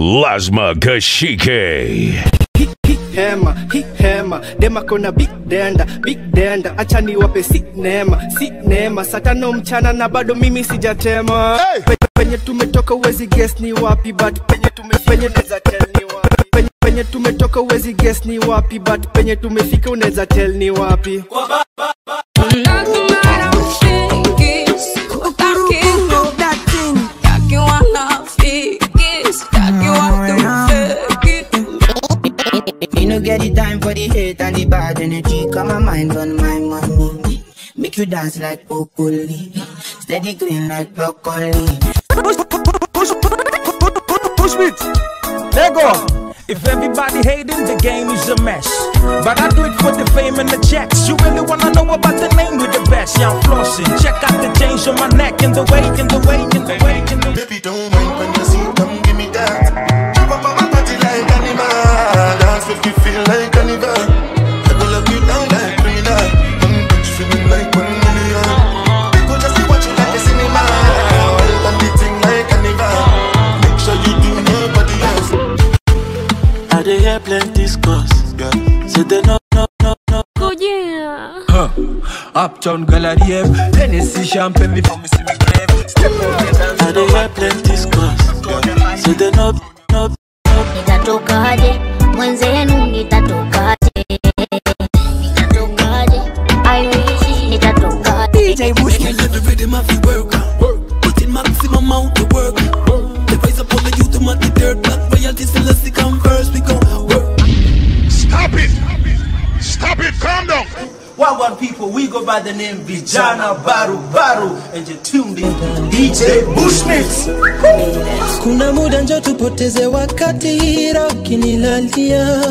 Lasma Kashike. hema hi hema dema kona big denda big denda. Acha niwape si neema si saa tano mchana na bado mimi sijatema. Hey! penye tumetoka uwezi guess ni wapi but penye tume penye tell ni wapi. Penye, penye tumetoka uwezi guess ni wapi but penye tumefika unaweza tell ni wapi Me no get the time for the hate and the bad energy. Come my mind on my money. Make you dance like broccoli. Steady green like broccoli. Push push, push, push me. Let go. If everybody hating, the game is a mess. But I do it for the fame and the checks. You really wanna know about the name with the best? Yeah, I'm flossing. Check out the chains on my neck and the way, and the way, and the way, and the way. Baby, don't mind when you see, come give me that. Make you feel like carnival. I will love you down like criminal. But you feeling like one million. People just say watch you like a cinema. Well done the thing like carnival. Make sure you do nobody else. I dey hear plenty scores. Yeah. Say they no, no, no, no. Oh, huh. Uptown Gallery, Tennessee champagne before me see me grave. Step out and dance. I dey hear plenty scores. Say they no, no, live to work. Put in maximum amount of work. The price upon the youth to at the dirt. Black royalty still as come first. We go work. Stop it! Stop it! Calm down! Wagwan people, we go by the name Vijana Baru Baru and you're tuned in DJ Bushmix. kuna muda njo tupoteze wakati ra ukinilalia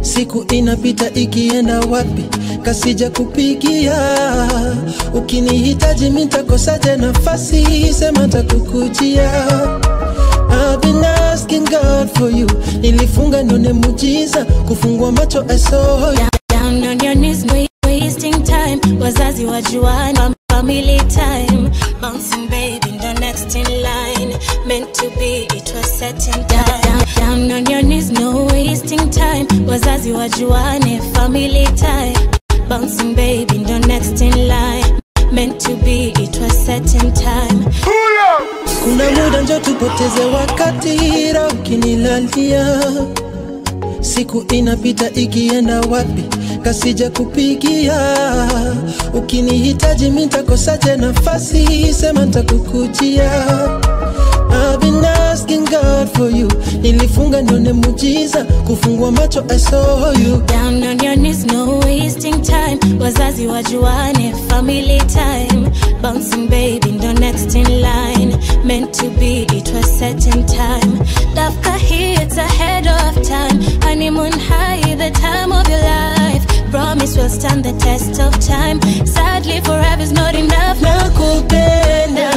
siku inapita ikienda wapi? Kasija kupigia. Ukinihitaji mitakosaje nafasi? Sema takukujia I've been asking God for you. Nilifunga nione mujiza kufungua macho I saw you. Down on your knees, wasting time. Wazazi family time. Baby, next in line. Meant to be, it was down on your knees, no wasting time. Wazazi wajuani, family time. Bouncing baby, the next in line. Meant to be, it was set in time. kuna muda njo tupoteze wakati ra ukinilalia siku inapita ikienda wapi? Kasija kupigia. Ukinihitaji mitakosaje nafasi? Sema ntakukujia I've been asking God for you. Nilifunga nione mujiza kufungua macho I saw you. Down on your knees, no wasting time. Wazazi wajuane, family time. Bouncing baby, ndo next in line. Meant to be, it was set in time. Dafka hits ahead of time. Honeymoon high, the time of your life. Promise will stand the test of time. Sadly, forever's not enough. nakupenda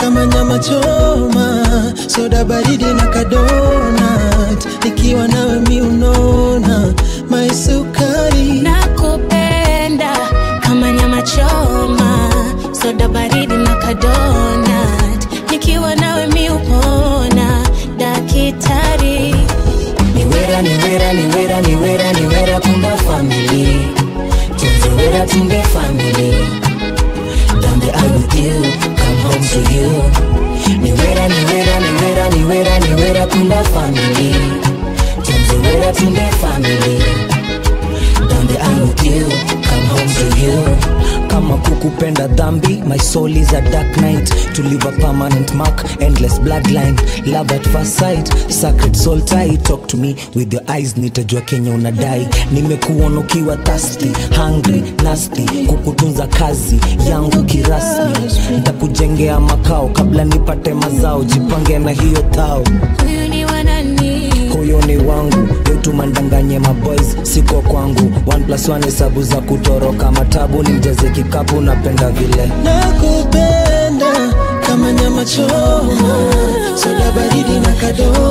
kama nyama choma soda baridi na kadonat ikiwa nawe mi unona maisukari Nakupenda kama nyama choma, soda baridi na kadonat. Nikiwa nawe mi dakitari. Niwera, niwera, niwera, niwera, niwera, kumba family. Tunziwera, tumbe aisle with you, come home to you. Niwera, niwera, niwera, niwera, niwera, kumba family. Tunziwera, tumbe the aisle with you, home to you. kama kukupenda dhambi my soul is a dark night. To leave a permanent mark endless bloodline. Love at first sight sacred soul tie. Talk to me with your eyes nitajua kenya unadai. Nimekuona ukiwa thirsty hungry nasty. Kukutunza kazi yangu kirasmi. Ntakujengea makao kabla nipate mazao. Jipange na hiyo thao Huyu wangu. Wetu mandanganye maboys siko kwangu. One hesabu za kutoroka. Matabu ni mjaze kikapu napenda vile. Nakupenda kama nyama choma. Soda baridi na kadonat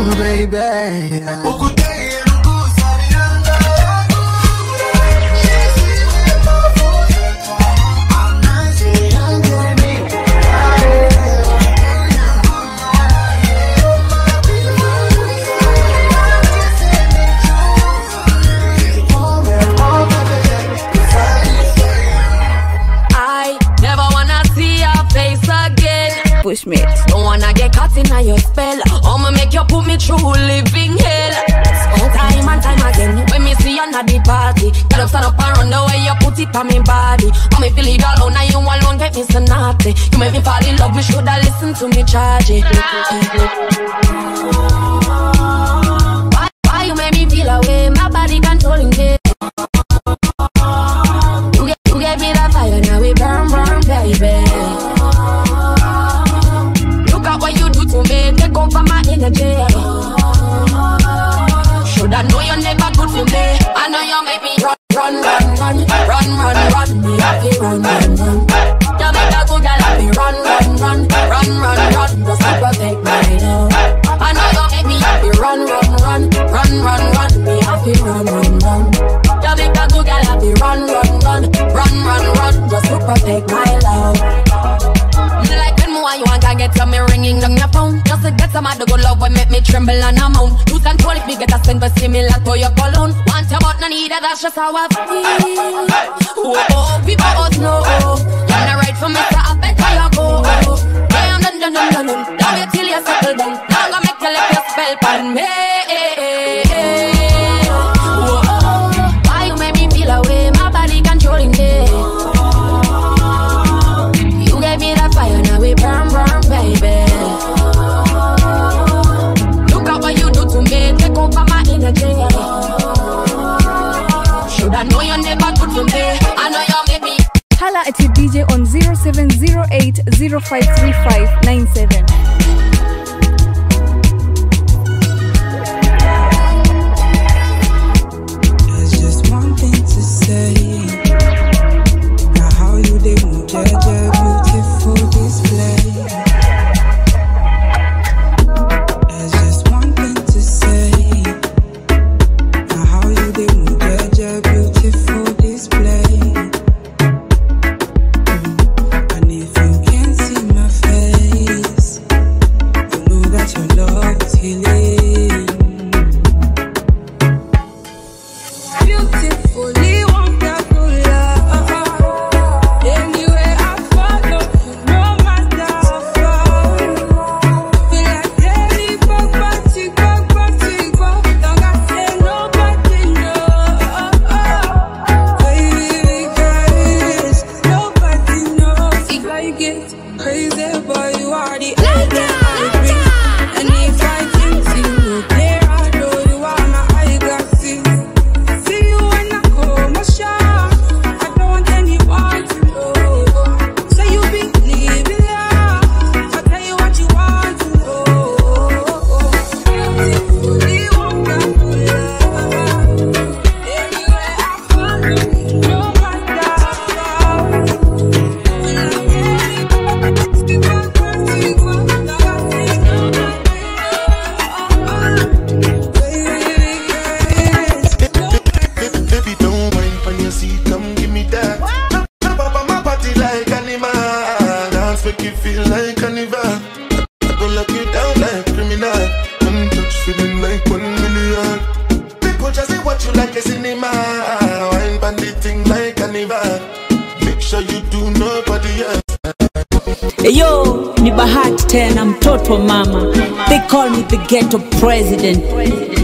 baby me living hell. Time and time again, when me see you at the party, get up, stand up and run the way you put it on me body. I me feel it alone, now you alone get me so naughty. You make me fall in love, me shoulda listen to me charge it. Why, why you make me feel away? My body controlling me. You get, you get me that fire, now we burn, burn, baby. Look at what you do to me, take over my energy. Run, run, run. Me happy run, run, run. You make a good girl happy run, run, run, run, run, run. Just to protect my love. I know you make me happy run, run, run, run, run, run. Me happy run, run, run. You make a good girl happy run, run, run, run, run, run. Just to protect my love. Me like when more you want to get some me ringing down your phone Just to get some of the good love will make me tremble and a moan You control if me get a scent but similar to your cologne Want your but no need it, that's just how I feel. Oh, oh, people both know? You're not right for me, so I bet where you go Damn, dun, dun, dun, dun, dun. Love you till you settle down. Now I'm gonna make you let your spell on me at DJ on 0708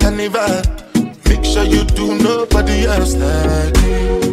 Carnival. Make sure you do nobody else like me.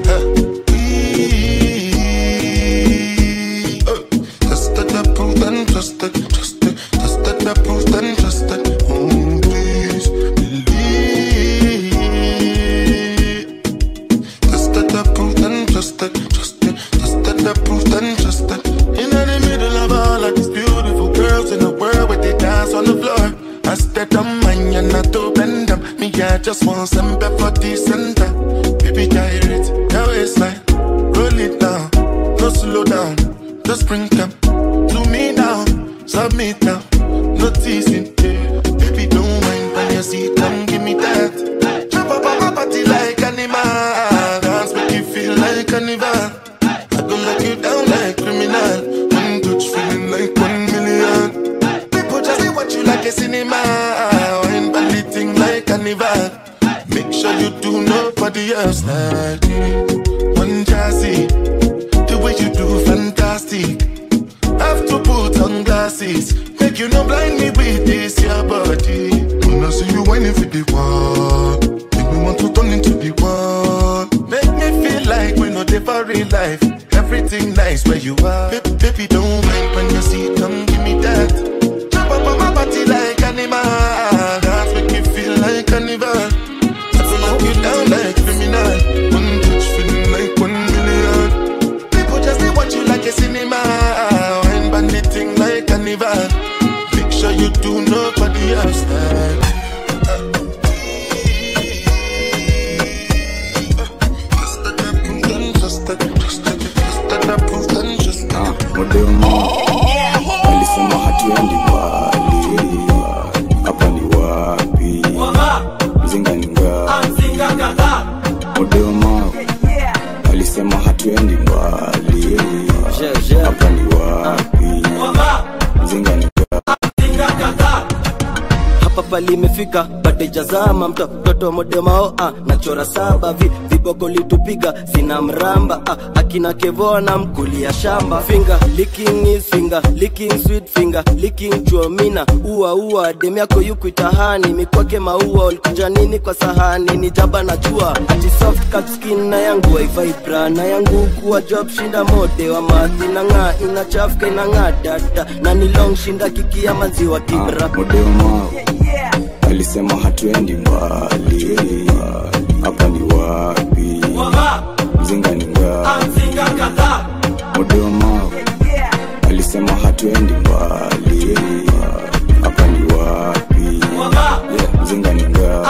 Ah, nachora saba vi, viboko litupiga sina mramba ah, akina kevoa na mkulia shamba. Finger licking is finger licking sweet finger licking chuomina ua ua demi yako yukuitahani mikwake maua ulikuja nini kwa sahani? Ni jaba na jua. Ati soft cut skin na yangu waivibra na yangu kuwa job shinda mode wa mathi. Na ng'aa inachafuka inang'aa dada. Na ni long shinda kiki kikia maziwa kibra. Modema alisema hatuendi mbali, hapa ni wapi? Mzinga ni ngapi? Modema alisema hatuendi mbali, hapa ni wapi? Mzinga ni ngapi?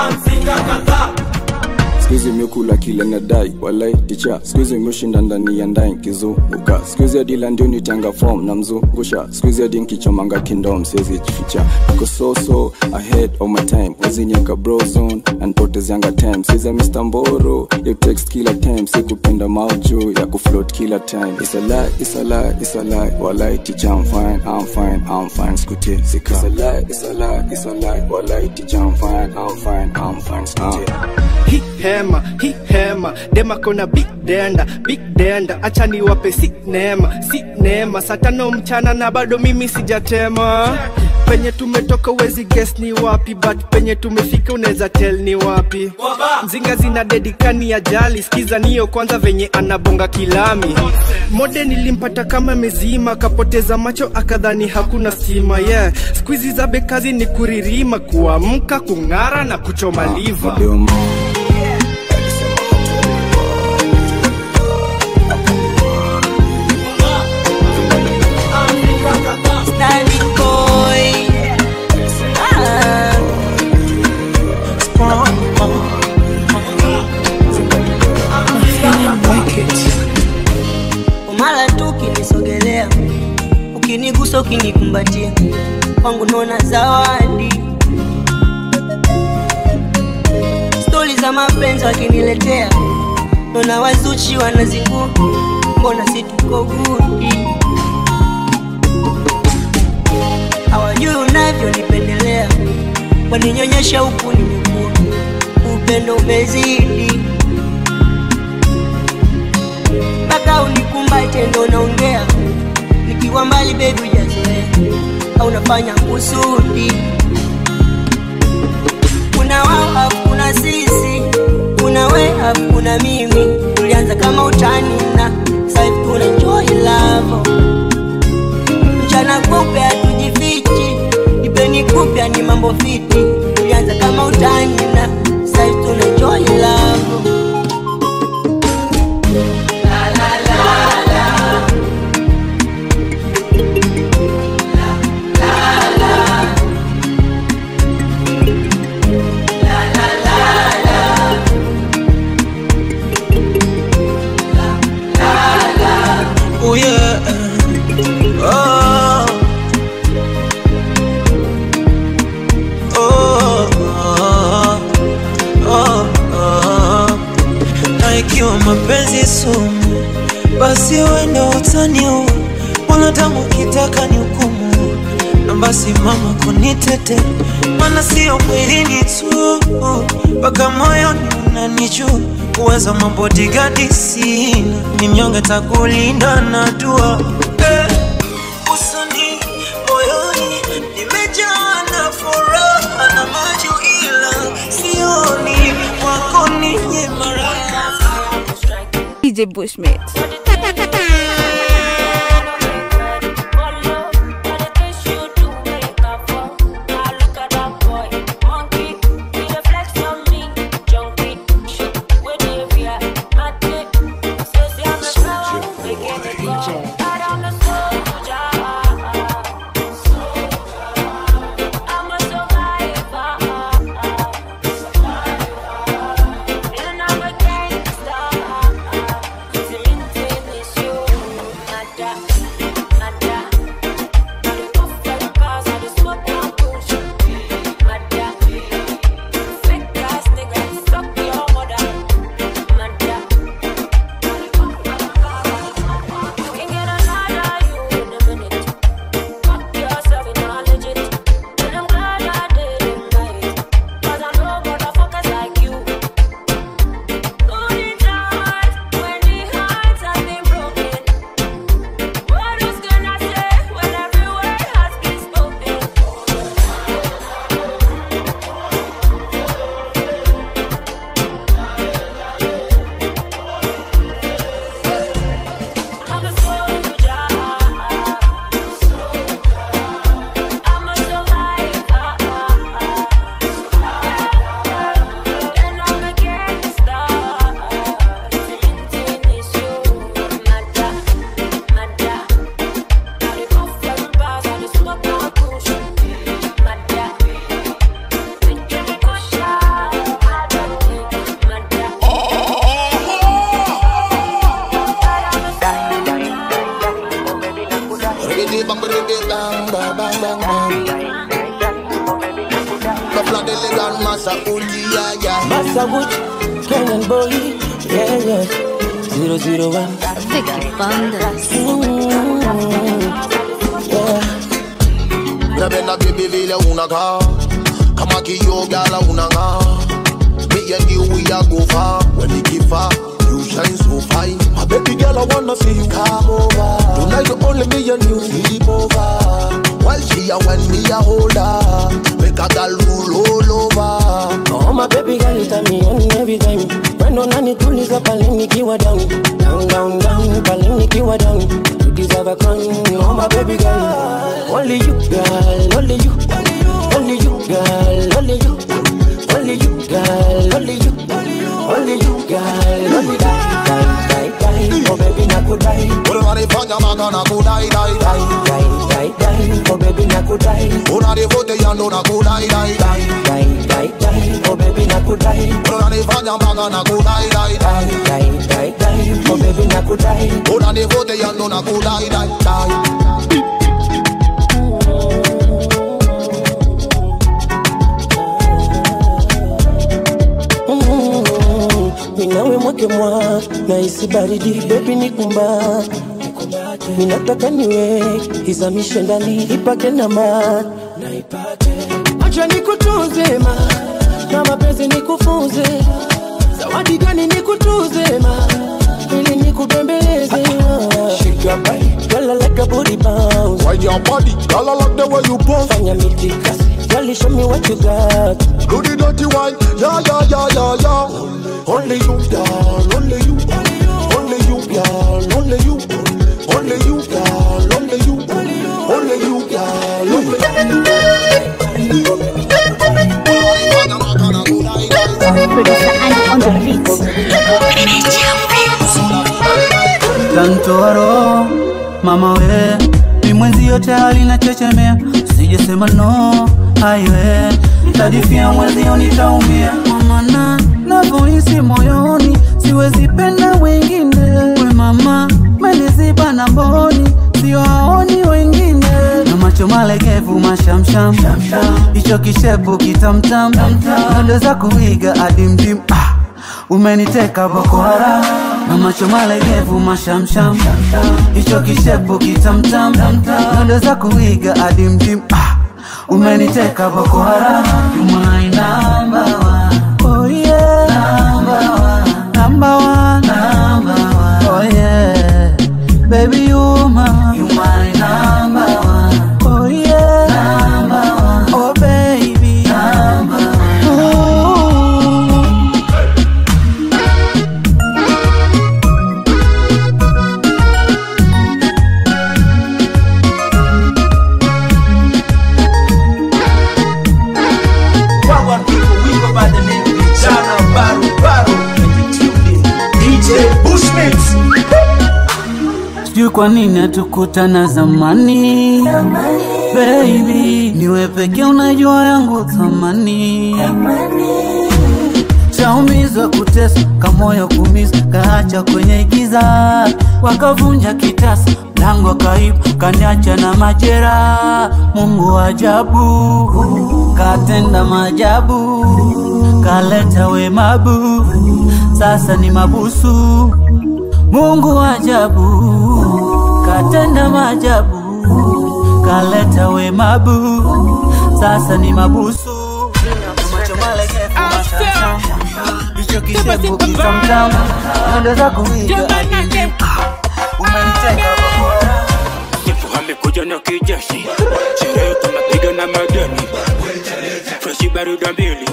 Skuizi imekula kile nadai walai ticha skuizi imeshinda ndani ya ndai nkizunguka skuizi adila ndio nitanga form na mzungusha. Skuizi adi nkichomanga kindom siwezi jificha. Niko so so ahead of my time. Wazinyeka bro zone and potezianga time. Siza Mr. Mboro you text kila time. Sikupenda mauju ya kufloat kila time. It's a lie walai ticha I'm fine I'm fine I'm fine. Skutie zika. It's a lie walai ticha I'm fine I'm fine I'm fine. Skutie hi hema hi hema. Dema kona big denda big denda. Acha niwape si neema si neema. Saa tano mchana na bado mimi sijatema. Penye tumetoka uwezi guess ni wapi but penye tumefika unaweza tell ni wapi. Mzinga zina dedikani ya jali skiza niyo kwanza venye anabonga kilami. Mode nilimpata kama mezima kapoteza macho akadhani hakuna stima yeah. Skuizi za bekazi ni kuririma kuamka kung'ara na kuchoma liva ukinikumbatia kwangu naona zawadi. Stori za mapenzi wakiniletea. Naona wazuchi wanazingua mbona si tuko gudi hawajui unavyonipendelea. Waninyonyesha huku nimekua upendo umezidi. Mpaka unikumbate ndo naongea. Nikiwa mbali ujazoea au nafanya kusudi. Kuna wao kuna sisi kuna we afu kuna mimi. Tulianza kama utani na saivi tuna enjoy love. Mchana kupe tujifichi, ipeni kupya ni mambo fiti. Tulianza kama utani wende utaniua, mwanadamu kitaka ni hukumu, na basi mama kunitete, mana sio mwilini tu, mpaka moyoni unanijua uwezo mambo digadi ni mnyonge takulinda na dua. Eh, na furaha na Bushmate. Minawe mwa mwa naisi baridi. Bebi nikumba minataka niwe izamishe ndani ipake na ma acha nikutunze ma na mapenzi nikufunze. Zawadi gani nikutuze ma ili nikubembeleze Shake your body, girl, I like a booty bounce. Why your body, girl, I like the way you bounce. Fanya mitikasi, girl, show me what you got. Do the dirty wine, yeah, yeah, yeah, yeah, yeah. Only you, girl, only you, only you, girl, only you, only you, girl, only you, only you, girl, Producer Ali on the beat. Tantoro mama we ni mwenzi yote alinachechemea, na chechemea. Sijesema no aiwe tajifia mwenzio nitaumia mamana navohisi moyoni siwezi penda wengine. We mama meniziba na mboni siwaoni wengine. Na macho malegevu mashamsham. Hicho kishepu kitamtam. Nondo za kuiga adimdim ah umeniteka Boko Haram. Na macho malegevu mashamsham, hicho kishepu kitamtam, nondo za kuiga adimdim. Ah, umeniteka Boko Haram, you my number kwa nini hatukutana zamani? Baby niwe peke unajua yangu thamani. Chaumizwa kutesa kamoyo kumiza kaacha kwenye giza. Wakavunja kitasa mlango kaibu kaniacha na majera. Mungu wajabu ajabu katenda majabu, kaleta wemabu. Sasa ni mabusu. Mungu wajabu ajabu katenda majabu kaleta wemabu, sasa ni mabusu. Macho malegevu hicho za kuiga. Umeniteka. Amekuja na kijeshi, sherehe tunapiga na madeni, freshi barida mbili.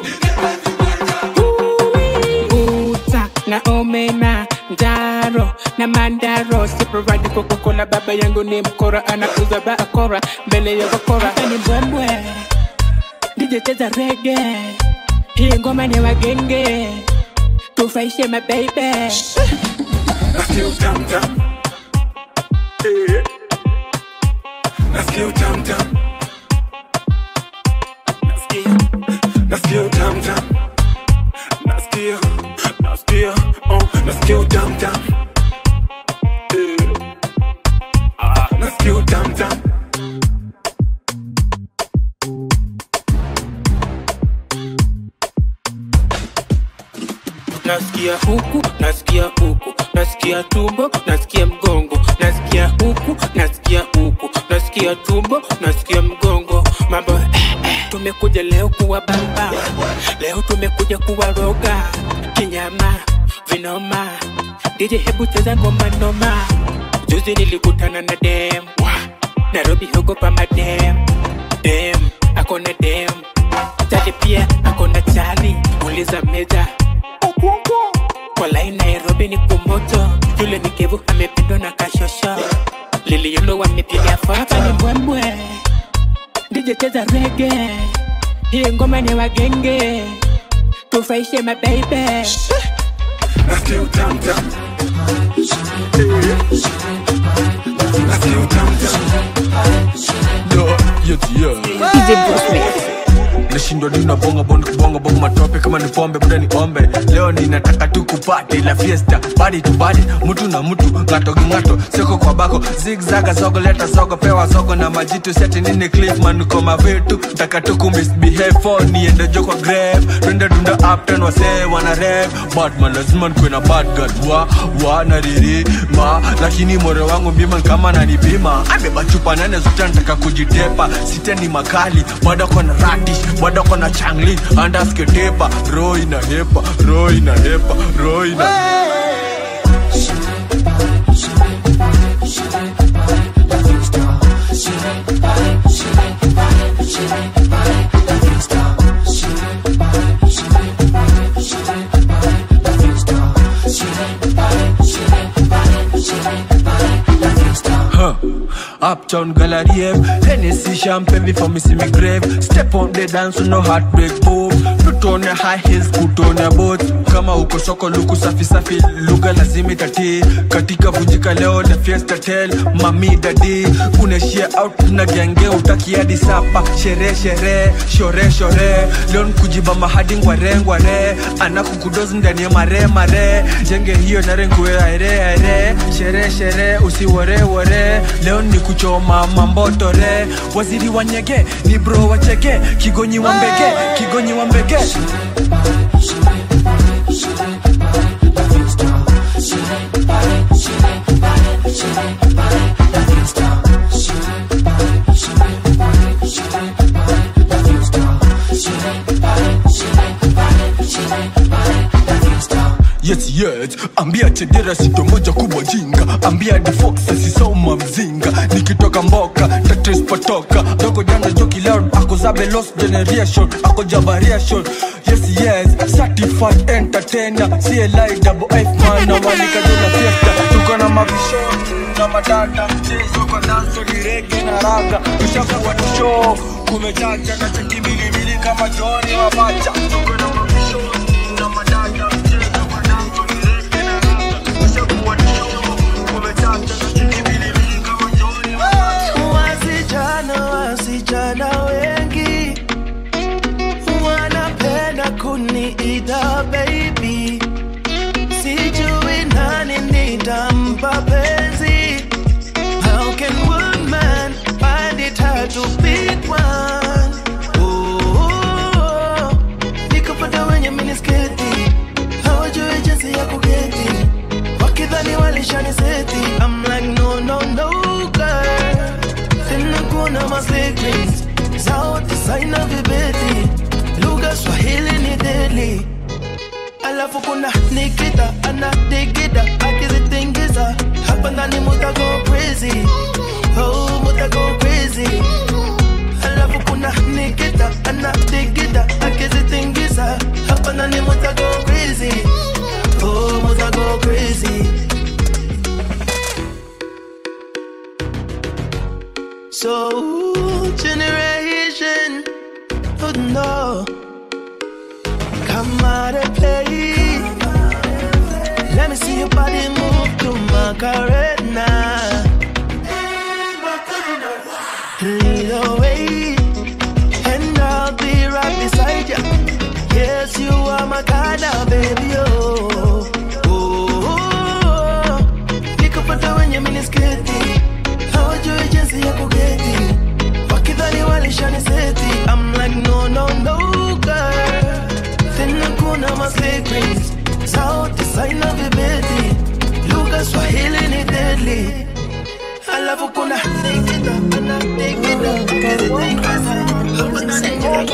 Uta na omena ndaro na mandaro siporadi coca-cola. Baba yangu ni mkora anakuza bakora mbele ya bakora. Hapa ni mbwembwe DJ cheza rege hii ngoma ni wagenge tufaishe mabebe Nasikia Eh. Nasikia utamtam Nasikia Nasikia Nasikia Oh Nasikia utamtam Eh. Nasikia utamtam nasikia huku nasikia huku. Nasikia tumbo nasikia mgongo. Nasikia huku nasikia huku. Nasikia tumbo nasikia mgongo. Mambo eh, eh. tumekuja leo kuwa bamba. Leo tumekuja kuwa roga. Kinyama vinoma. Dj hebu cheza ngoma noma. Juzi nilikutana na dem. Nairobi hugopa madem. Dem akona dem. Chali pia akona chali uliza meja. Kwa lai Nairobi ni kumoto, yule ni kevu amepindwa na kashosho, liliolo wamepiga foto. Ni mbwembwe, DJ cheza rege, hii ngoma ni wagenge, tufaishe I feel. I feel you're. DJ Bruce nashindwa duna bonga bonga bonga bonga matope. Kama ni pombe buda ni ombe leo ninataka tu kupati la fiesta. Body to body mtu na mtu ngato ngato. Soko kwa bako zigzaga zogo leta zogo pewa zogo na majitu. Seti nini cliffman uko mavitu taka tu kumisbehave for niende jo kwa grave. Twende dunda uptown wasee wana rev batman lazima nikuwe na bad girl. Wa wa na riri ma. Lakini more wangu mbima kama nanipima amebeba chupa nane zote nataka kujitepa. Siteni makali bado kona radish wadoko na changlin andasketapa roinahepa roinahepa roina Uptown Gallery Hennessy champagne before me see me grave. Step on the dance with no heartbreak move Put on your high heels, put on your boots Kama uko soko luku safi safi Lugha lazima itatii Katika vunjika leo na fiesta tell Mami dadi Unashare out na genge utaki hadi sapa. Sherehe sherehe, shore shore. Leo kujiba mahadi ngware ngware. Ana kukudozi ndani ya mare mare. Jenge hiyo nare nguwe aire aire. Sherehe sherehe usiwore wore Leo ni kuchoma mambotore Waziri wanyege ni bro wacheke, Kigonyi wa mbege, kigonyi wa mbege Shine, shine, Yes, yes, ambia chedera sito moja kubwa jinga. Ambia difox asisoma mzinga. Nikitoka mboka tatrespotoka doko jana joki leo ako zabe lost generation ako jabariation yes yes. Certified entertainer CLI double F man. Na walikadola fiesta. Tuko na mavisho na madata mchezo kwa danso ni rege na raga. Ushakuwa tusho kumechacha na cheki milimili kama joni Mapacha tuko saina vibeti lugha swahili ni deli. Alafu kuna nikita anadigida akizitingiza. Hapa ndani mutago crazy. Oh mutago crazy. Alafu kuna nikita anadigida akizitingiza. Hapa ndani mutago crazy. Oh mutago crazy. So your body move to Macarena. Lead away And I'll be right beside you Yes, you are my kind of baby, oh. Oh, oh, oh. Nikapata wenye minisketi hawajui jinsi ya kuketi wakidhani walishaniseti I'm like no no no girl. Tena kuna saina vibeti lugha swahili ni deadly. Alafu kuna nikita ana nikita kizitikisa hapa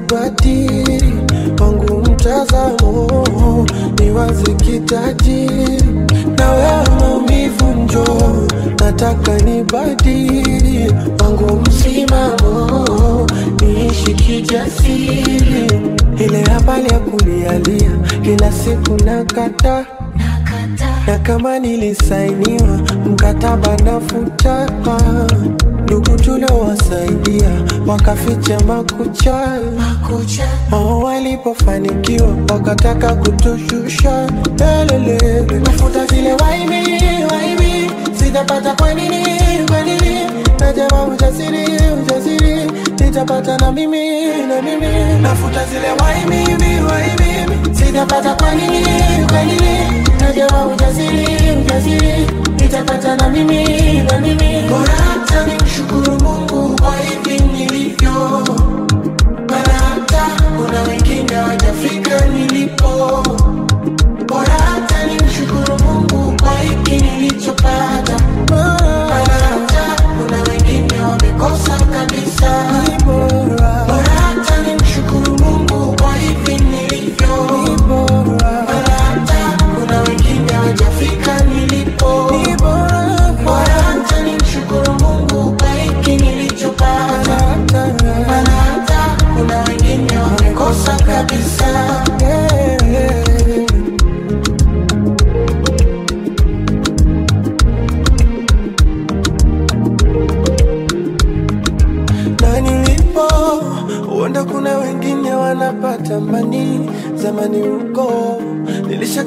nibadili wangu mtazamo ni wazi kitajiri na wewe maumivu njo nataka nibadili. Wangu msimamo niishi kijasiri ile habari ya kulialia kila siku nakata. Na kama nilisainiwa mkataba nafuta ndugu tuliowasaidia wakaficha makucha. Makucha. Oh, walipofanikiwa wakataka kutushusha elele nafuta zile waibi waibi sitapata kwa nini kwa nini? Najama ujasiri ujasiri. Nitapata na mimi na mimi. Nafuta zile waibi waibi sitapata kwa nini kwa nini? Najama ujasiri ujasiri nitapata na mimi na mimi. Bora hata nimshukuru Mungu kwa hivi nilivyo. Maana hata kuna wengine hawajafika nilipo. Bora hata nimshukuru Mungu kwa hiki nilichopata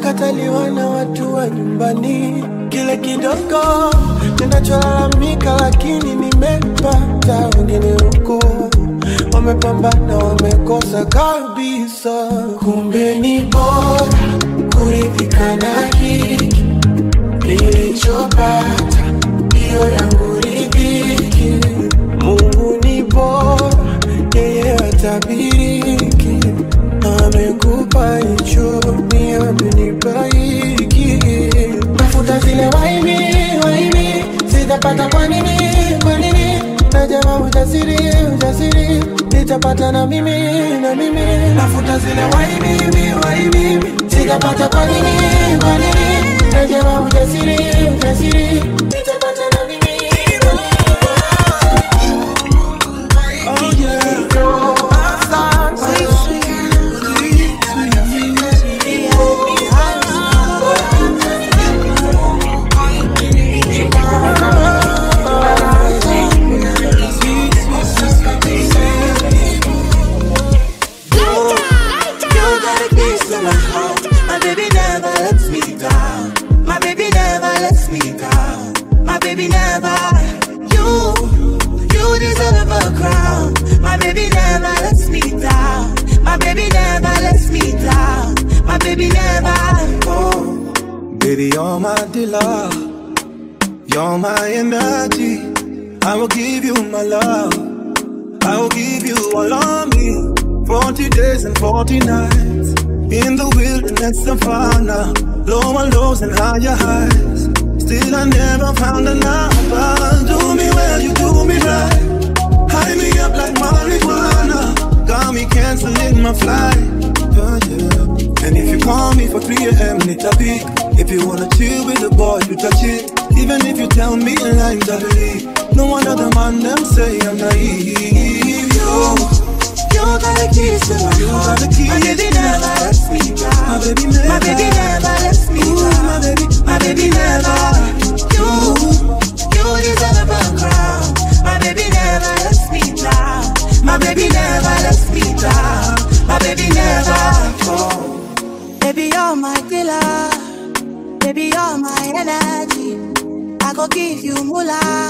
nilishakataliwa na watu wa nyumbani. Kile kidogo ninacholalamika lakini nimepata wengine huko wamepambana wamekosa kabisa. Kumbe ni bora kuridhika na hiki nilichopata. Hiyo yangu ridhiki. Mungu ni bora yeye atabiriki. Amekupa hicho ni tafuta zile waimi waimi, sitapata kwa nini kwa nini? Najama ujasiri ujasiri. Nitapata na mimi na mimi. Tafuta zile waimi waimi, sitapata kwa nini kwa nini? Najama ujasiri ujasiri Never. Oh. Baby, you're my dealer. You're my energy. I will give you my love. I will give you all of me. 40 days and 40 nights. In the wilderness Savannah. Lower lows and higher highs. Still, I never found another. Do me well, you do me right. High me up like marijuana. Got me canceling my flight. Yeah, yeah. You call me for 3 a.m., it's a peak. If you wanna chill with the boy, you touch it. Even if you tell me lines, I believe. No one other man them say I'm naive. Yo, You got a kiss to my heart. My baby never lets me down. my baby never, My baby never lets me Ooh, down. my baby, My baby never. You, you deserve a crown. My baby never lets me down. My baby never lets me down. My baby never. Oh. Baby, you're my killer. Baby, you're my energy. I go give you moolah.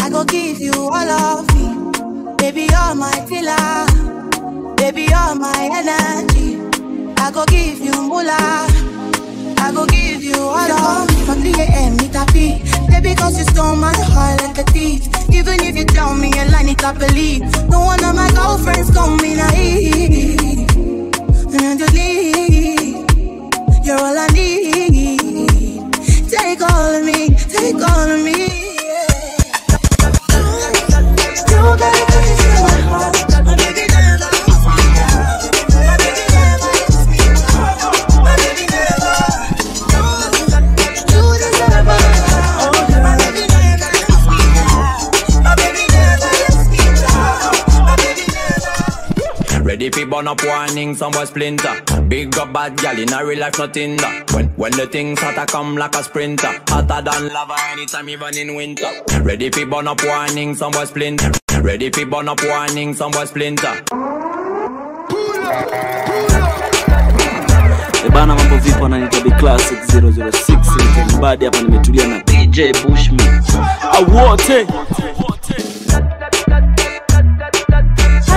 I go give you all of me. Baby, you're my killer. Baby, you're my energy. I go give you moolah. I go give you all of me. From 3 a.m. it a beat. Baby, cause you stole my heart like a thief. Even if you tell me a lie, it I believe. No one of my girlfriends call me naive. And I just need, warning, some boy splinter. Big up bad gal in a real life, nothing that. When when the things hotter come like a sprinter, hotter than lava anytime, even in winter. Ready for burn up warning, some boy splinter. Ready for burn up warning, some boy splinter. ebana mambo vipo ananita be classic 006 mbadi hapa nimetulia na dj bushman awote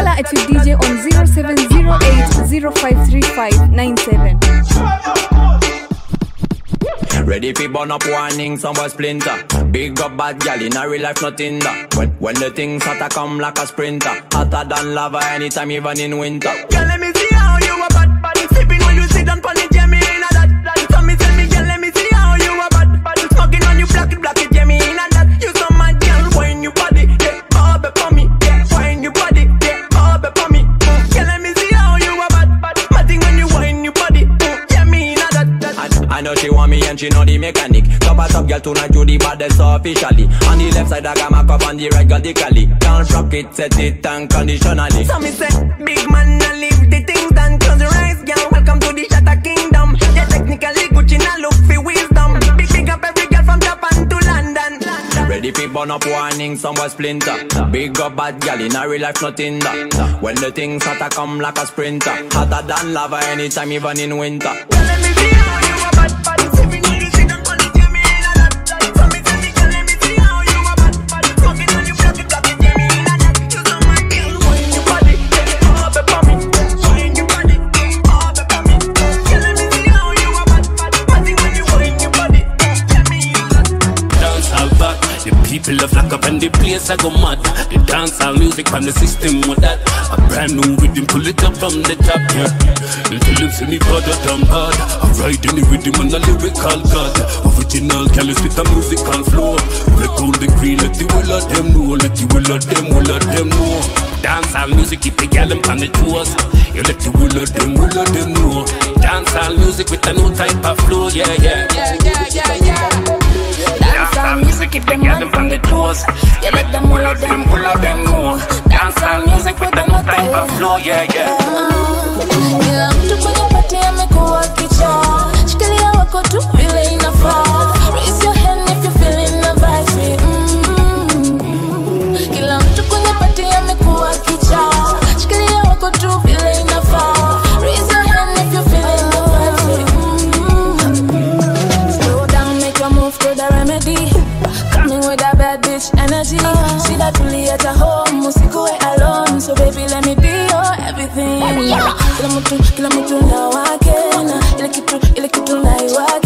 Hala at your DJ on 0708-053597. Ready fi burn up warning, some boy splinter. Big up bad gal in a real life, nothing that. When when the things hotter come like a sprinter, hotter than lava anytime, even in winter. Girl, let me see how you a bad bad Sipping when you sit down pon it, yeah, and she know the mechanic. Top a top girl tonight, you the baddest officially. On the left side, I got my cup on the right, got the cali. Can't rock it, set it unconditionally. So me say, big man, I leave the things done Close your eyes, girl, welcome to the Shatter Kingdom Yeah, technically Gucci, now look for wisdom Big, big up every girl from Japan to London Ready fi burn up warning, some boy splinter. Big up bad gal in a real life, nothing that. When the things hotter come like a sprinter, hotter than lava anytime, even in winter. dance people of lock up and the place I go mad. The dance all music from the system with that. A brand new rhythm, pull it up from the top, yeah. Until you see me brother damn hard. I ride in the rhythm and the lyrical god. Original callous with a musical flow. Red, gold, and green, let the will of them know. Let the will of them, will of them know. Dance all music, keep the gal on the toes. You let the will of them, will of them know. Dance all music with a new type of flow, yeah, yeah. Yeah, yeah, yeah, yeah. Dance all music, keep them man from the toes. You let them all of them, all of them know. Dance all music with a new type of flow, yeah, yeah. Kila mtu kwenye pati amekuwa kichaa, shikilia wako tu vile inafaa. At home, usikuwe alone. So baby, let me be your everything. Kila mtu, kila mtu na wake na ile kitu, ile kitu na iwake.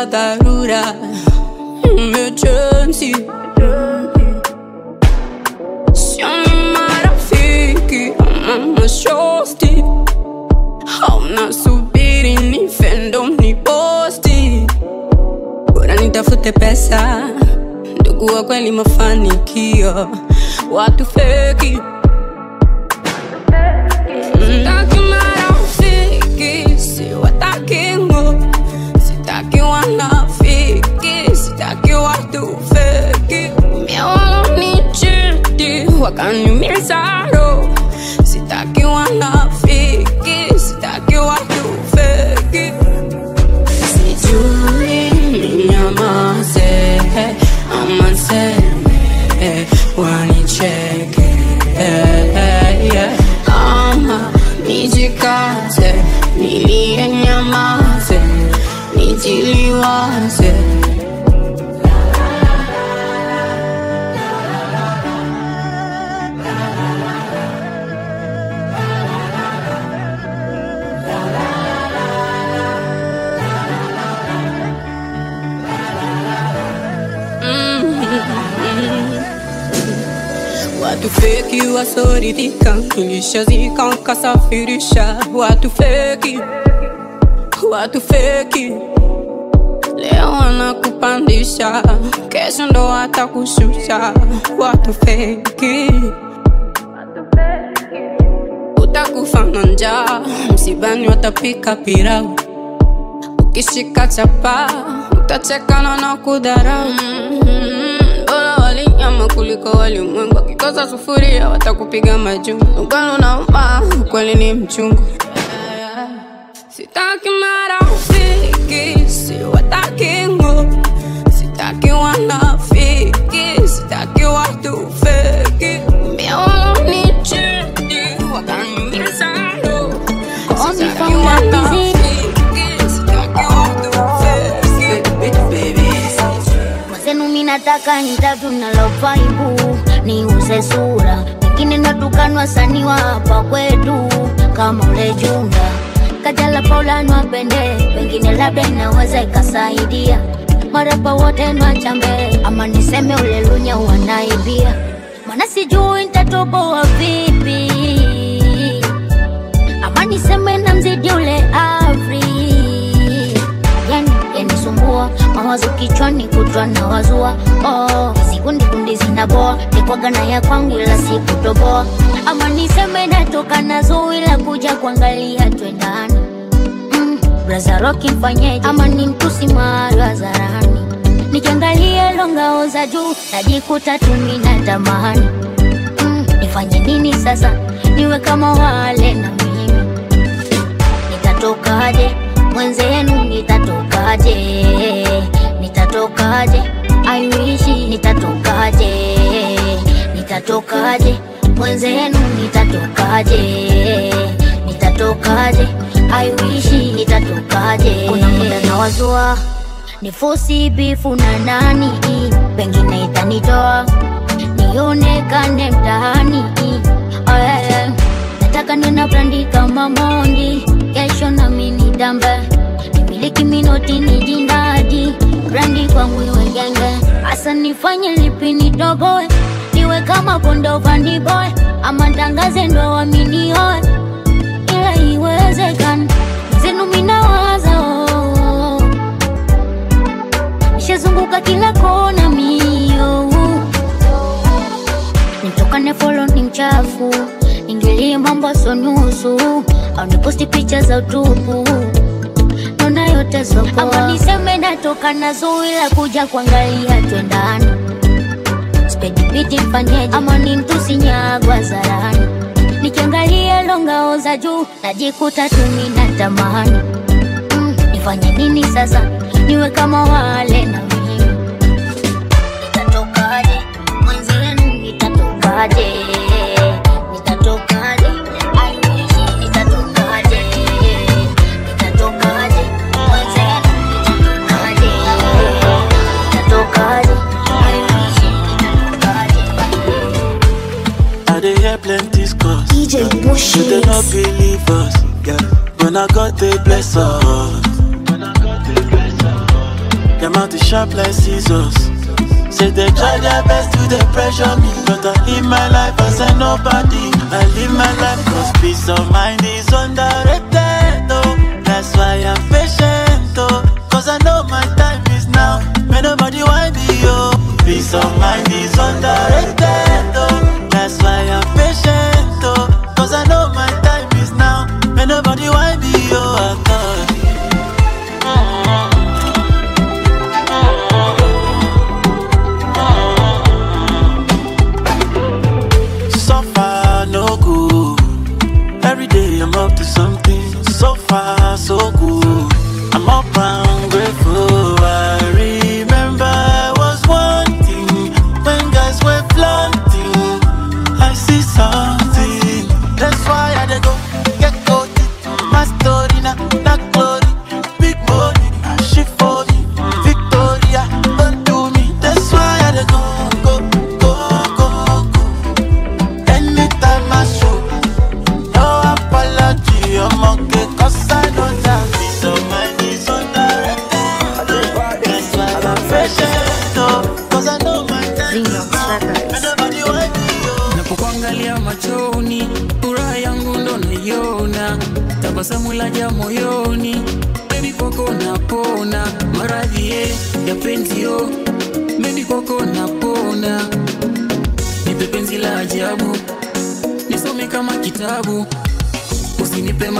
Cha dharura emergency sioni marafiki ama mashosti hauna subiri ni fendo ni posti. Bora nitafute pesa. Ndugu wa kweli mafanikio watu feki And you mirror sorrow. Feki wasoridhika, nilishazika nkasafirisha. Watu feki, watu feki, leo wanakupandisha, kesho ndo watakushusha. Watu feki, utakufa na njaa, msibani watapika pilau, ukishika chapa utachekana na kudharau. Mm, Bora nyama kuliko walimwengu, wakikosa sufuria watakupiga majungu. Ukweli unauma, ukweli ni mchungu. Sitaki marafiki, nataka interview na lovaibu niuze sura, lakini natukanwa sani wa hapa kwetu. Kama ule Junda Kajala Paula nwapende, pengine labda inaweza ikasaidia. Marapa wote nwachambe, ama niseme ule Lunya wanaibia, mana sijui nitatoboa vipi, ama niseme na mzidi ule Afri mawazo kichwani kutwa na wazua. Oh, sikundi kundi zinaboa. Nikwaga na ya kwangu ila sikutoboa. Ama niseme natoka nazo ila kuja kuangalia twendani mm, braza mfanyeje? Ama ni mtusi mahali nikiangalia longao za juu najikuta tumi na tamani. Mm, nifanye nini sasa? Niwe kama wale na mimi. Nitatokaje mwenzenu nitatokaje? Nitatokaje? I wish nitatokaje? Nitatokaje? Mwenzenu nitatokaje? Nitatokaje? I wish nitatokaje? Kuna muda na wazua nifosi bifu na nani? Pengine itanitoa. Nionekane mtaani. Nataka niwe na brandi kama mondi. Kesho nami nitambe nimiliki minoti ni jindadi brandi kwangu iwe genge. Hasa nifanye lipi nitoboe? Niwe kama kondo fandi boy ama ntangaze ndo waminioe ila iwezekana zenu minawaza oh. nishazunguka kila kona mio. Nitokane folo ni mchafu ingilie mambo sonusu au niposti picha za utupu yote soko ama niseme natoka nazo ila kuja kuangalia twendani spedipiti mfanyeje? Ama ni mtu sinyagwa zarani. Nikiangalia longao za juu najikuta tumi na tamani. Mm, nifanye nini sasa? Niwe kama wale na mimi. Nitatokaje? Mwenzenu nitatokaje But they not believe us. Yeah. When I got the bless us. Them out to sharp like scissors. Say they try their best to they pressure me But I live my life as a nobody I live my life cause peace of mind is underrated oh. That's why I'm patient oh. Cause I know my time is now May nobody want me oh. Peace of mind is underrated oh. That's why I'm patient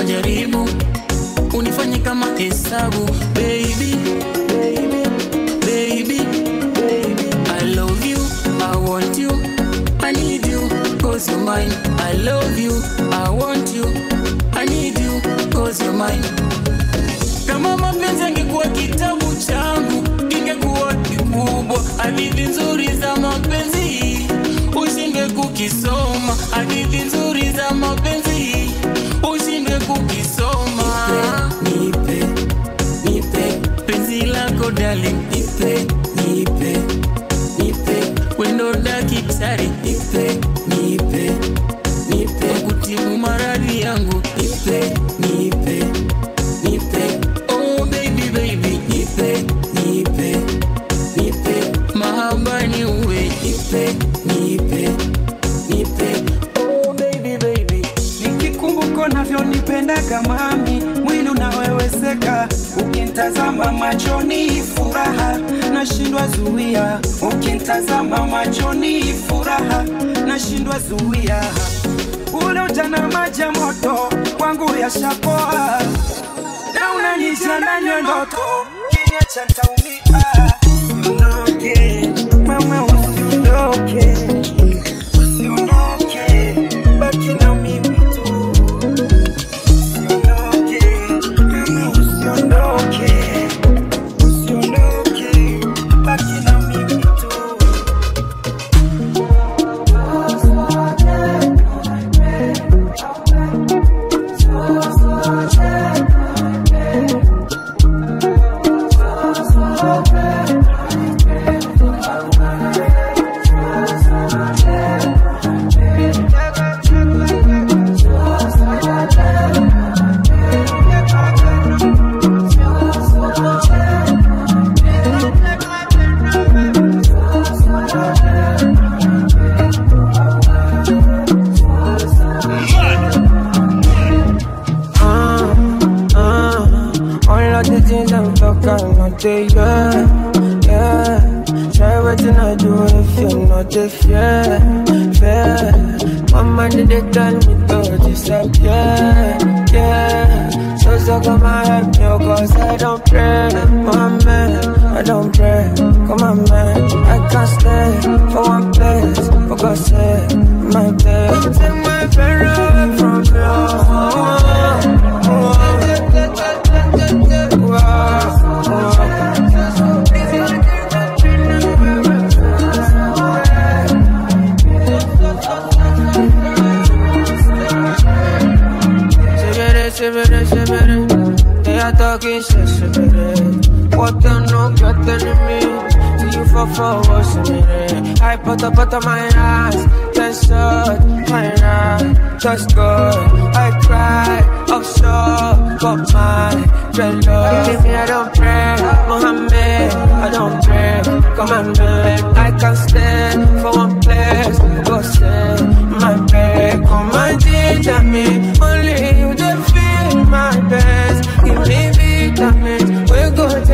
majaribu unifanye kama hesabu baby, baby, baby, baby. I love you, I want you, I need you, cause you're mine. I love you, I want you, I need you, cause you're mine. Kama mapenzi angekuwa kitabu changu, kingekuwa kikubwa. Hadithi nzuri za mapenzi ushinde kukisoma. Hadithi nzuri za mapenzi ushinde kukisoma. Nipe, nipe. Penzi lako darling, nipe, nipe, nipe. Wendo daktari, ukintazama machoni furaha nashindwa zuia. Ukintazama machoni furaha nashindwa zuia. Ule ujana maji moto kwangu yashapoa. Na unanichanganya ndoto Not do if you're not a fair, fair. Mama did they tell me to disappear, yeah. So, so come and help me, oh, cause I don't pray, oh, my man, I don't pray. Oh, come on, man, I can't stay for one place, for God's sake, my place. Take my friend No you for I put the out my eyes good I cry, I'm But my dreadlocks me, I don't pray. Mohammed, I don't pray. Come on, I can't stand for one place. Go say my prayer. Come on, me. Only you defeat my best. Give me vitamin.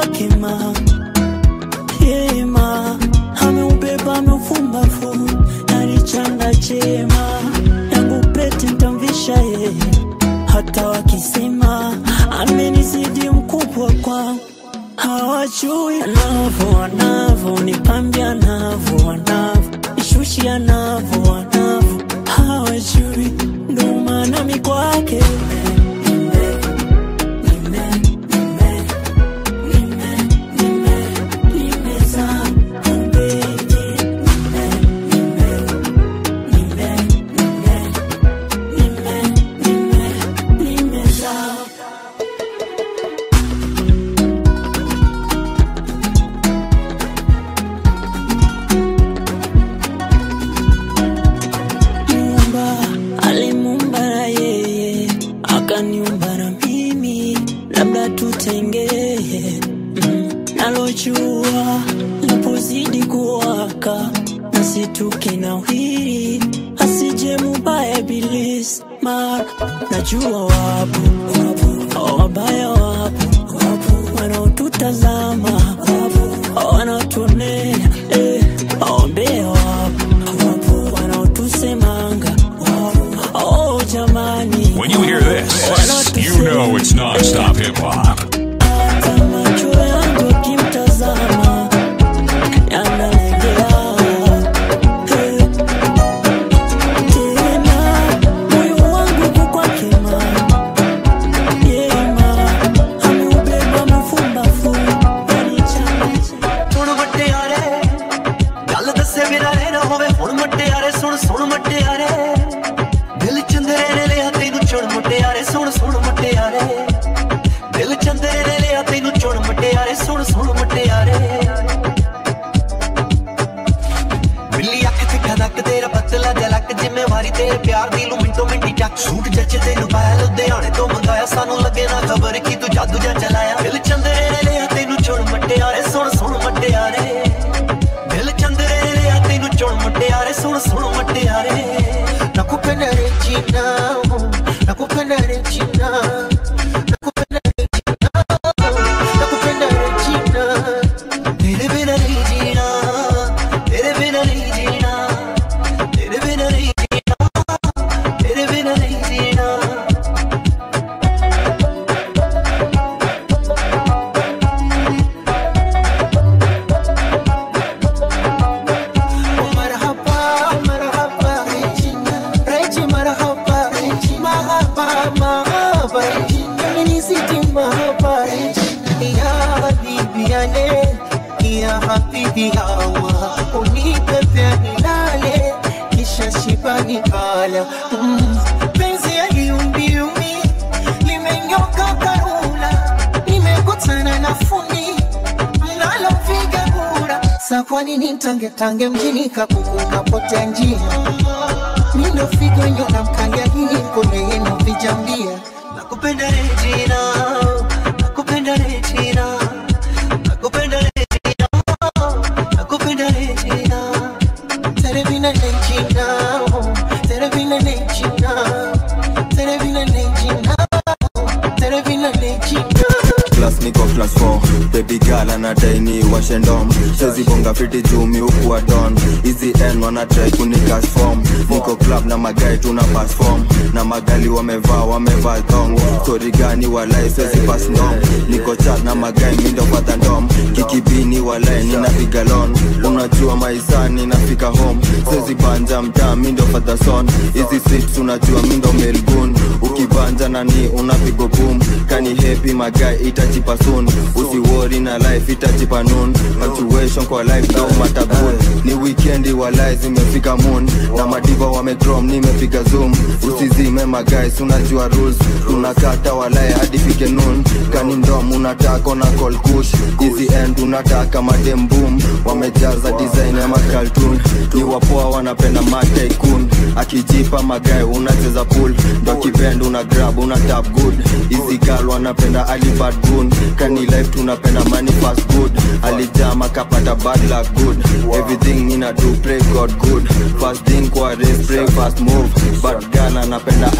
wangu kukwakema hema ameubeba ameufumbafu nalichanga chema yangu pete ntamvisha yeye hata wakisema amenizidi mkubwa kwa hawajui anavo anavo nipambia habibi hawa, unipe pia nilale, kisha shiba nikala. Mm, penzi ya yumbiumi, limenyoka karula, nimekutana na fundi mnalopiga kura. Sa kwa nini tange tange mjini kakuku njia? Mindo figo nyo na mkangia hili kone Regina Отдай мне ni washendom sezi bonga fiti jumi huku wa don. Hizi n wanatrai kunikasfom niko club na magai tuna pass form na magali wamevaa wamevaa thong. Stori gani walai sezi pass ndom. Niko chat na magai mindo pata ndom. Kikibini walai ninapiga lon. Unajua maisani nafika home. Sezi banja mtaa mindo fathason hizi streets unajua mindo melgun ukibanja nani unapigo boom. Kani happy magai itachipa soon. Usiwori na life itachipa noon punctuation kwa life na umatagun ni weekendi walai zimefika moon. Na madiva wamedrom nimepiga zoom. Usizime magais unajua rules. Tunakata walai hadi fike noon. Kani ndom unataka na call kush. Easy end unataka madem boom. Wamejaza design ya makaltun ni wapoa wanapenda mataikun akijipa magae unacheza pool. Ndo kipenda una grab una tap good. Easy girl wanapenda alibad gun kani life tunapenda money fast good alijama kapata bad luck good. Everything ina do pray god good. Fast thing kwa race pray fast move. But gana napenda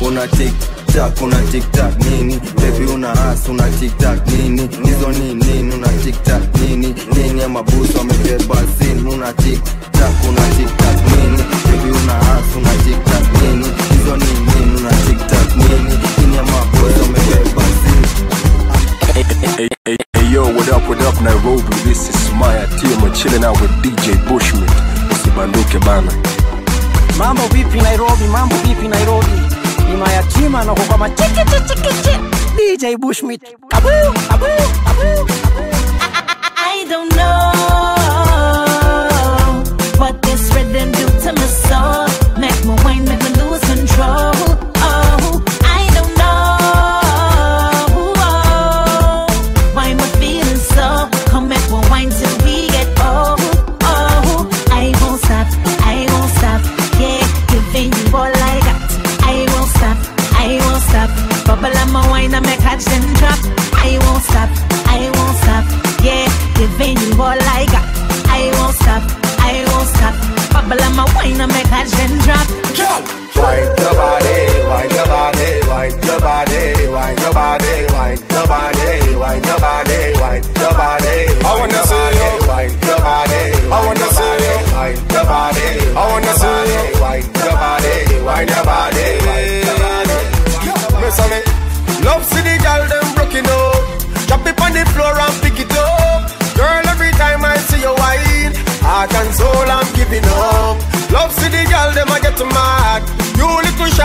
una tick tak una tiktak nini? Bebi una as una tiktak nini? Hizo ni nini? Una tiktak nini? Nini ama busu amebeba basin una tiktak una tiktak nini? Bebi una as una tiktak nini? Hizo ni nini? Una tiktak nini? Nini ama busu what up, what up, Nairobi? This is Maya Timo chilling out with DJ Bushmit. Usibanduke bana. Mambo vipi Nairobi? Mambo vipi Nairobi? Ni mayatima na kwa macheke cheke cheke. DJ Bushmit. Abu abu abu. I don't know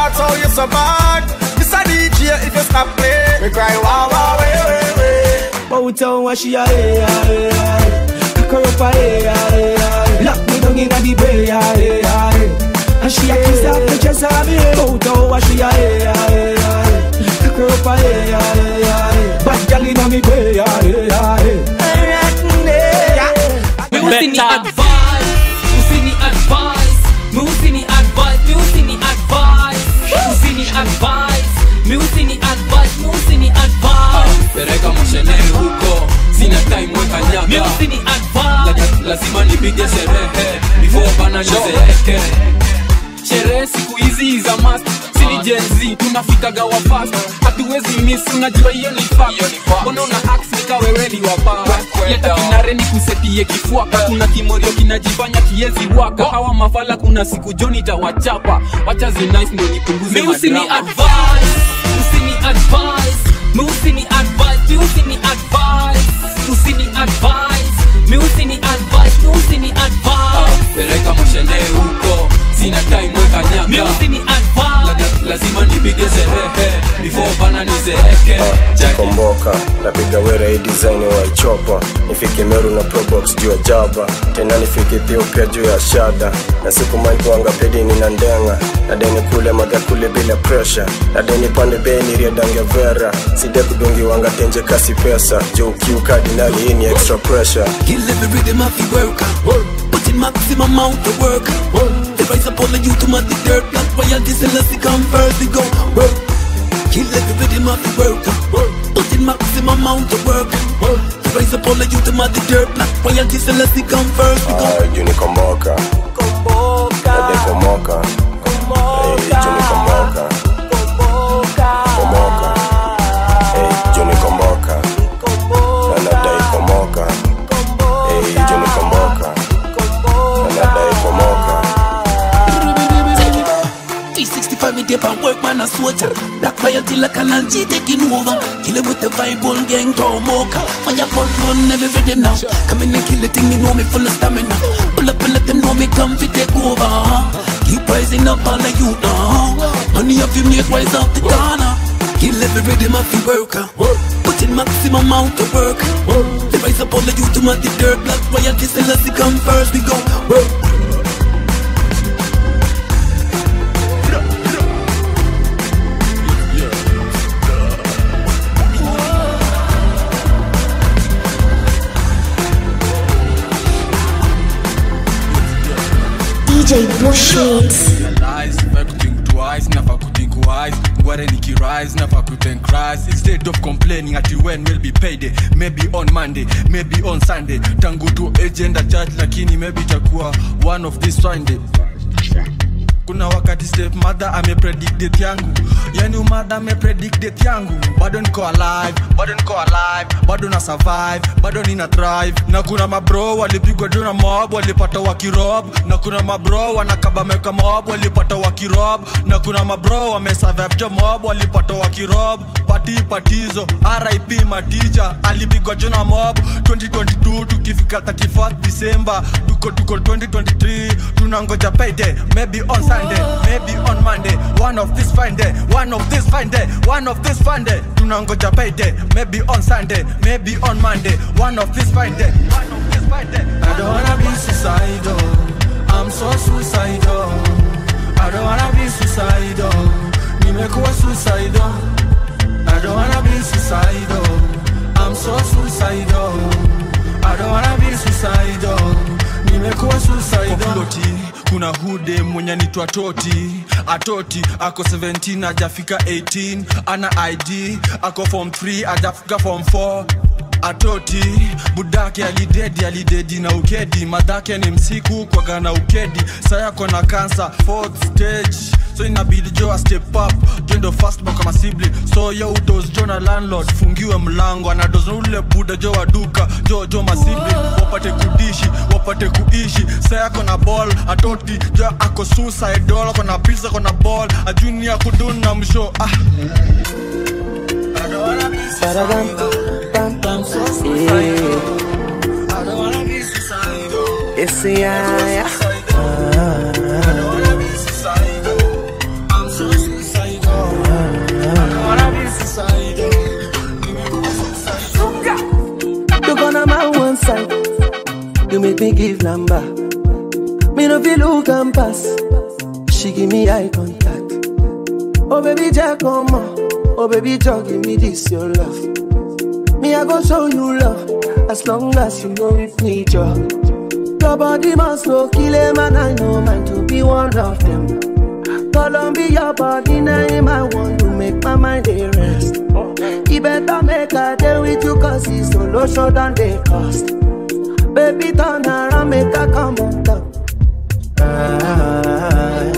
little shots, how you so bad. This a DJ if you stop play, me cry wow wow way way way. Bout on what she a hey hey hey Cock her up a hey hey hey Lock me down inna the bay hey hey hey And she a kiss off the chest of me Bout on what she a hey hey hey Cock her up a hey hey hey Bad gal inna me bay hey hey Me usini advice, advice. pereka moshene huko. Sina time weka nyaka lazima nipige sherehe. Before bana nizeeke sherehe siku hizi za mast sini jenzi tunafikaga wa fast. Hatuwezi miss unajua hiyo ni mbona una ax nika wewe ni wapa yata kinare ni kusetie kifuaka. Kuna kimorio kinajifanya kiezi waka. Hawa mafala kuna siku joni tawachapa wachazi nice ndo nipunguze usini advice, usini advice, me usini advice, me usini advice, usini advice, me usini advice, usini advice. pereka moshene huko sina time weka Me lazima nipige sherehe before bana nizeeke. Komboka, napiga wera hii design waichopa. Nifike Meru na Probox juu ya jaba tena nifike pia upya juu ya shada. Na siku maikuanga pedini na ndenga. Na deni kule maga kule bila pressure. Na deni pande beniriadange vera. Side kudungiwanga tenje kasi pesa. Juu kiukadinali hii ni extra pressure. Rhythm of the work. Put in maximum amount of work. The rise up all the youth to my dirt. Black royalties and let's come first. We go work. Kill every rhythm of the work. Put in maximum amount of work. The rise up all the youth to my dirt. Black royalties and let's come first. We go. Ah, juu ni komboka paper work, man, a soldier. Black fire till a canal G taking over. Kill it with the Bible gang, throw mocha. Fire for gun, never ready now. Come in and kill the thing, you know me full of stamina. Pull up and let them know me come to take over. Keep rising up all the youth uh. now. Honey, if you make wise out the corner. Uh. Kill every rhythm of the worker. Uh. Put in maximum amount of work. They rise up all the youth, to my the dirt. Black royalty, still as they come first, we go. DJ Bushmeat. realize could think twice, never could think wise. Ngware nikirise, never could think rise. Instead of complaining at you when will be payday, maybe on Monday, maybe on Sunday. Tangu tu agenda church, lakini maybe itakuwa one of this Sunday. Kuna wakati step mother amepredict date yangu. Yani umada amepredict date yangu. Bado niko alive bado niko alive bado na survive bado nina thrive. Na kuna mabro walipigwa juu na mob walipata wakirob. Na kuna mabro wanakabameka mob walipata wakirob. Na kuna mabro wamesurvive jo mob walipata wakirob pati patizo rip maticha alipigwa jona na mob. 2022 tukifika 34 December. Tuko tuko 2023 tunangoja payday maybe on Sunday maybe on Monday. One of this fine day one of this fine day one of this fine day tunangoja payday maybe on Sunday maybe on Monday. One of this fine day I don't wanna be suicidal I'm so suicidal. I don't wanna be suicidal nimekuwa suicidal I don't wanna be suicidal. I'm so suicidal. I don't wanna be suicidal. Nimekuwa suicidal. Kuna hude mwenye nitwa toti. Atoti ako 17 ajafika 18 ana id ako form 3 ajafika form 4 atoti budake alidedi alidedi na ukedi. Madhake ni msiku kwaga na ukedi. Sayako na kansa fourth stage. So inabidi jo a step up. Jendo fast ba kama so yo udos jo na landlord fungiwe mlango. Anados ule buda jo wa duka. Jo jo masibli wapate kudishi wapate kuishi. Sayako na ball atoti. Jo ako suicidal kona pizza kona ball. Ajuni ya kudun na msho ah. I don't wanna be yeah, yeah. I'm so suicidal. I don't wanna be suicidal. My one side. You make me give number. Me no feel look and pass. She give me eye contact. Oh baby, Jack, come on. Oh baby, Jack, give me this your love. Me I go show you love as long as you know it need you. Your body must go kill a man. I know mine to be one of them. Columbia your body name I want to make my mind a rest. You better make a deal with you cause it's so low short than they cost. Baby turn around make a come on top. Ah,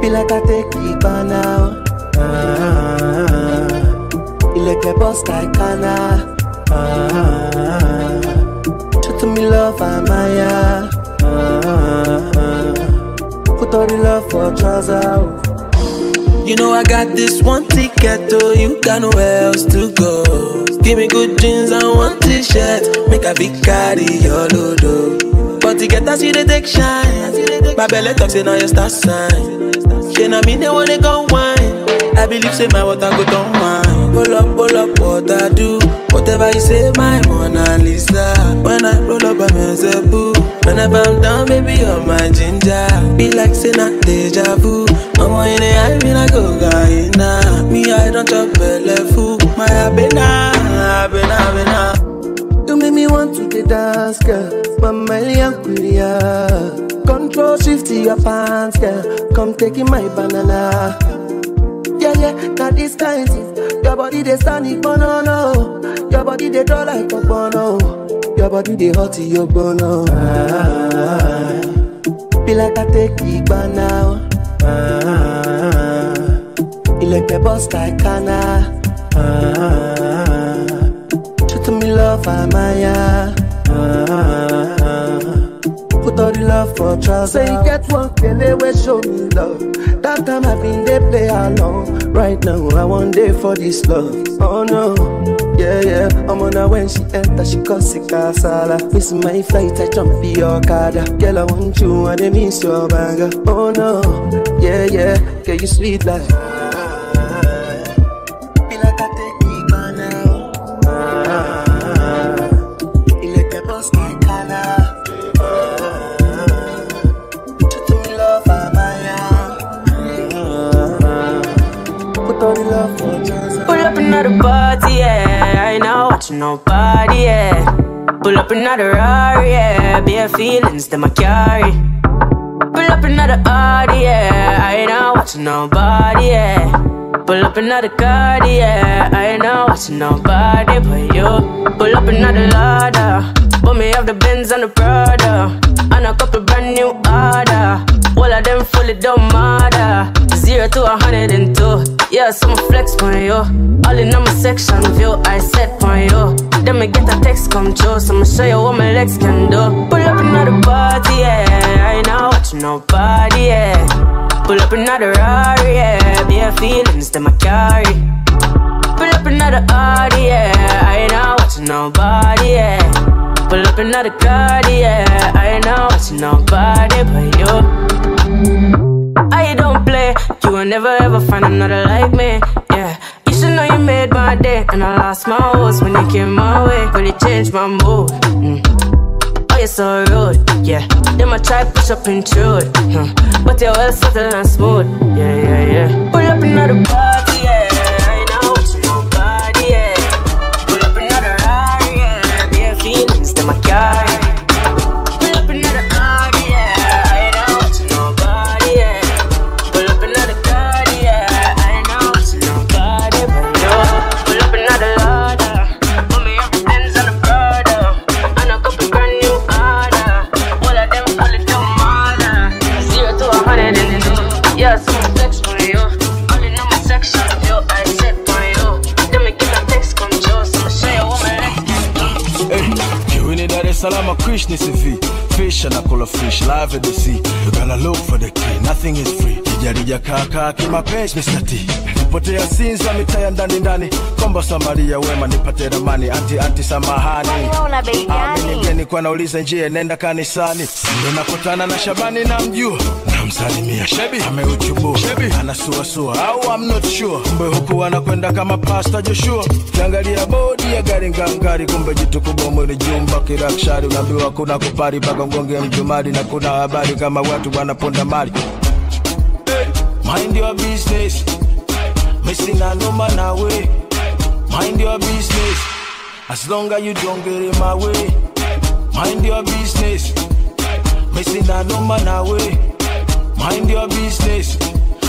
like I take it by now. Ah, you a boss like Kana. Ah, to me love I'm Maya. Ah, put all the love for trouser. You know I got this one ticket to you got nowhere else to go. Give me good jeans and one t-shirt, make a big carry your load. oh. But to get that, see the take shine. My belly talks in all your star sign. She na me they wanna go wine. I believe say my water go down wine. Pull up, pull up, what I do. Whatever you say, my Mona Lisa. When I roll up, I'm a. Whenever I'm down, baby, you're my ginger. Be like say not deja vu. I'm in the eye, me like go guy nah. Me I don't chop belly fool. My abena, abena, abena. You make me want to the dance, girl. Liankulia. Control shift to your pants, girl. Come taking my banana. Yeah, yeah, now this kind thing. Your body they stand it, no, no. Your body they draw like a bono. Your body they hot in your bono. Ah, be like I take it by now. Ah, like a boss like Kana. Ah, show to me love, I'm. Ah, put all the love for trust. Say you get one they will show me love. That time I been they play along. Right now I want day for this love. Oh no, Yeah, yeah. I'm on her when she enter, she cause it casala. Miss my flight, I jump in your Okada. Girl, I want you and I miss your banger. Oh no, yeah, yeah. Girl, you sweet like. Party, yeah. I ain't not watching nobody, yeah. Pull up another Rari, yeah. Bare feelings that I carry. Pull up another Audi, yeah. I ain't not watching nobody, yeah. Pull up another card, yeah. I ain't not watching nobody but you. Pull up another ladder. Put me off the Benz and the Prada. And a couple brand new order. All of them fully don't matter. Zero to a hundred and two. Yeah, some flex on you. All in on my section view, I set on you. Then me get a text come true, so I'ma show you what my legs can do. Pull up another party, yeah. I ain't not watching nobody, yeah. Pull up another Rari, yeah. Bare feelings that I carry. Pull up another Audi, yeah. I ain't not watching nobody, yeah. Pull up another card, yeah. I ain't not watching nobody but you. I don't you will never ever find another like me, yeah. You should know you made my day, and I lost my horse when you came my way, but it changed my mood. Mm. Oh, you're so rude, yeah. Then I try push up and intrude, huh. but you're well settled and smooth, yeah, yeah, yeah. Pull up another party, yeah. Kiwini Dar Krish ni CV. Fish and I call a fish, live at the sea. You gotta look for the key, nothing is free. Kijarija kaka kimapenzi Mr. T. Potea Sinza mitaa ya ndani ndani, komba Samaria wema nipate ramani, anti anti samahani. Amini gani? kwa nauliza njia, nenda kanisani. Ndio nakutana na Shabani namjua, namsalimia Shebi ameuchubua, Shebi anasuasua au I'm not sure. Kumbe huku anakwenda kama pasta Joshua. Kiangalia bodi ya gari ngangari, kumbe jitu kubwa mwili jumba kirakshari. Unaambiwa kuna kupari paka mgonge mjumari, na kuna habari kama watu wanaponda mali. Mind your business, missing a no man away. Mind your business, as long as you don't get in my way. Mind your business, missing a no man away. Mind your business,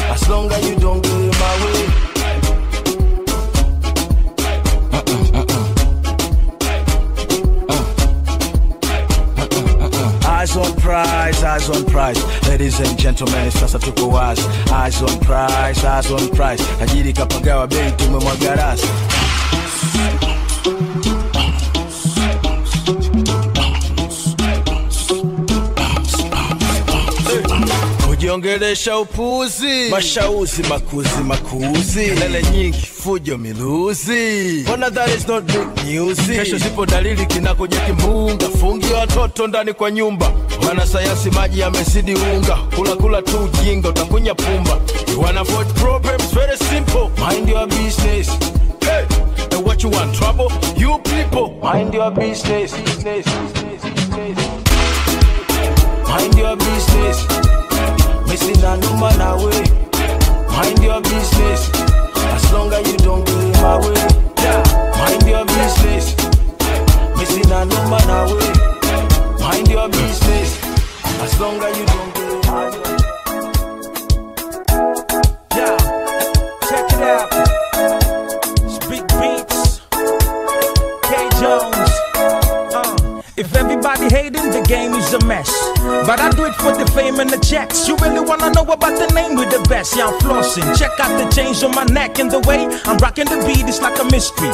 as long as you don't get in my way. Eyes on prize, eyes on prize. Ladies and gentlemen, sasa tuko wazi. Eyes on prize, eyes on prize. Tajiri kapagawa bei tumemwaga rasi. Kujiongelesha upuzi, mashauzi makuzi makuzi, lele nyingi, fujo miluzi. Mbona that is not big news? Kesho zipo dalili kinakuja kimbunga, fungi watoto ndani kwa nyumba. Wanasayansi maji yamezidi unga, kula kula tu ujinga, utakunya pumba. You wanna avoid problems, very simple. Mind your business. Hey, and what you want, trouble? You people, mind your business. business, business, business. Mind your business. Missing a no man away. Mind your business. As long as you don't in my way. Mind your business. Missing a no man away. Mind your business. As long as you don't in my way. Yeah, check it out. It's Beats, K Jones. Uh, if everybody hating, the game is a mess. But I do it for the fame and the checks. You really wanna know about the name with the best? Yeah, I'm flossing. Check out the chains on my neck and the way I'm rocking the beat. It's like a mystery.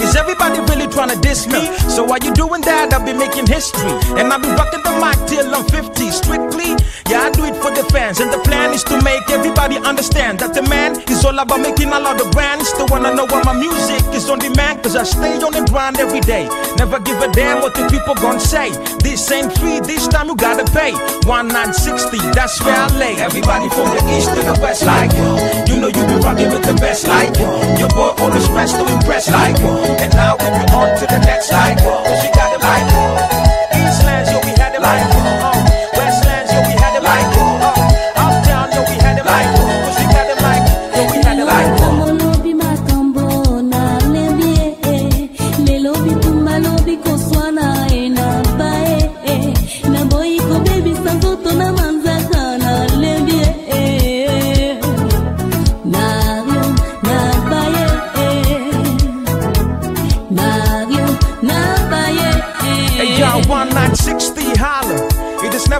Is everybody really trying to diss me? So while you doing that, I'll be making history. And I'll be rocking the mic till I'm 50. Strictly, yeah, I do it for the fans. And the plan is to make everybody understand that the man is all about making a lot of brands. Still wanna know why my music is on demand, cause I stay on the grind every day. Never give a damn what the people gon' say. This ain't free, this time you gotta pay. 1960, that's where I lay. Everybody from the east to the west, like you know you be rocking with the best, like your boy always pressed to impress, like and now be on to the next, like cause you got it, like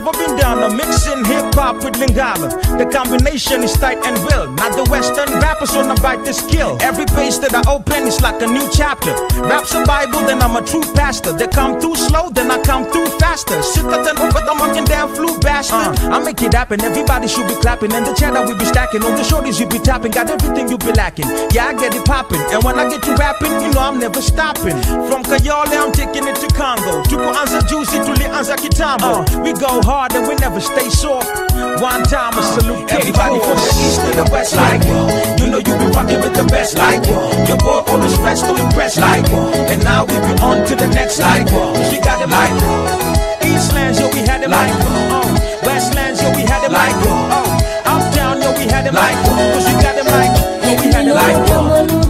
never been down. a minute hop with Lingala. The combination is tight and real. Not the Western rappers wanna bite the skill. Every page that I open is like a new chapter. Rap's a Bible, then I'm a true pastor. They come too slow, then I come through faster. Shit that then over the monkey damn flu bastard. Uh. I make it happen. Everybody should be clapping. And the cheddar we be stacking. On the shorties you be tapping. Got everything you be lacking. Yeah, I get it popping. And when I get to rapping, you know I'm never stopping. From Kayole, I'm taking it to Congo. To Anza Juicy to Lianza Kitambo. Uh. we go hard and we never stay soft. One time a salute Everybody from the east to the west, like you know you be rocking with the best, like your boy always pressed to impress, like and now we be on to the next, like we got it, like Eastlands, yo, we had it, like uh, Westlands, yo, we had it, like uh, Uptown, yo, we had it, like cause we got it, like yo, we had it, like lobi